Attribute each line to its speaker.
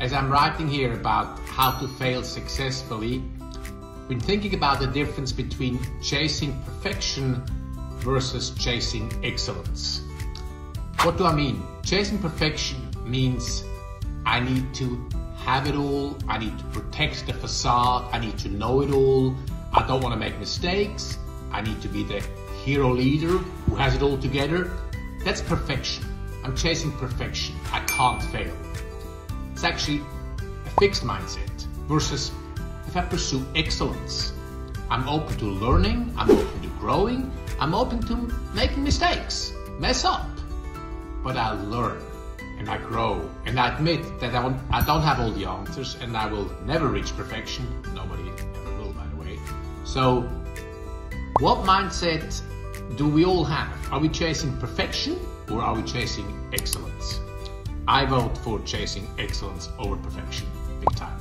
Speaker 1: As I'm writing here about how to fail successfully, been thinking about the difference between chasing perfection versus chasing excellence. What do I mean? Chasing perfection means I need to have it all, I need to protect the facade, I need to know it all, I don't want to make mistakes, I need to be the hero leader who has it all together. That's perfection. I'm chasing perfection. I can't fail. It's actually a fixed mindset versus if I pursue excellence. I'm open to learning, I'm open to growing, I'm open to making mistakes, mess up. But I learn and I grow and I admit that I, I don't have all the answers and I will never reach perfection. Nobody ever will, by the way. So, what mindset do we all have? Are we chasing perfection or are we chasing excellence? I vote for chasing excellence over perfection, big time.